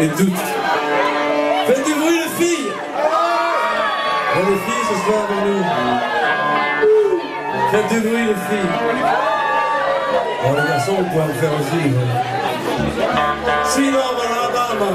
les doutes. Faites du bruit, les filles Bon, les filles, ce soir, avec nous. Faites du bruit, les filles. Bon, les garçons, vous pouvez le faire aussi. Silva, la dama.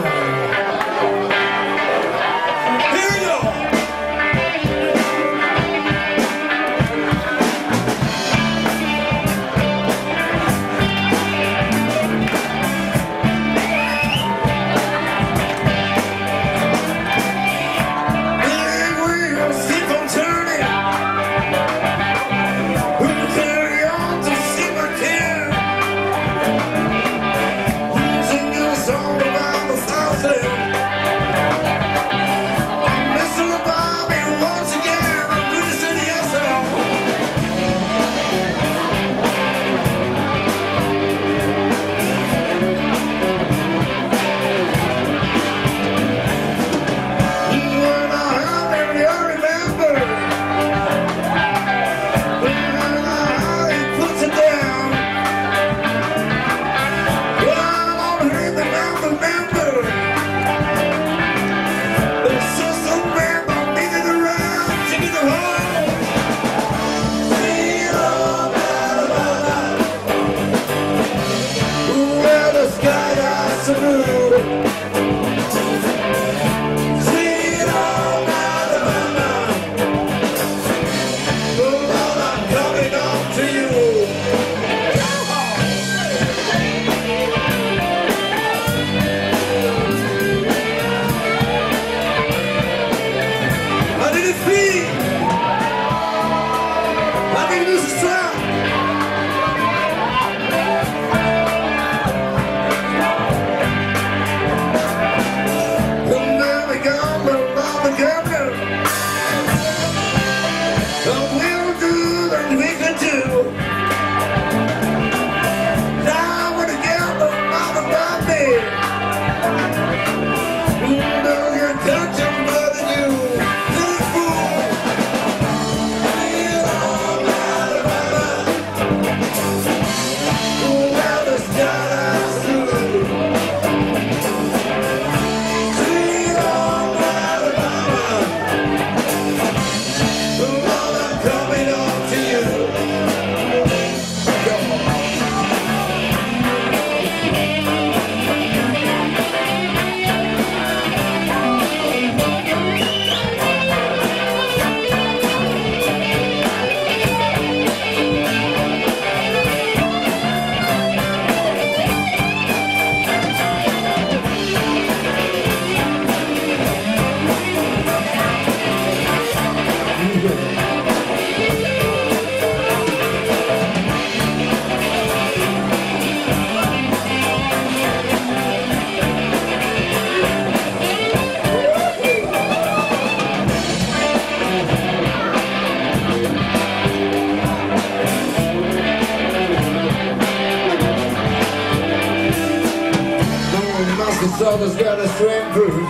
someone's gotta swim through.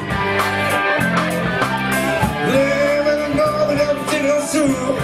Living and going, everything goes through.